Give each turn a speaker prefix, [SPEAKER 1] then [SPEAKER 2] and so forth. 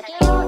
[SPEAKER 1] aquí.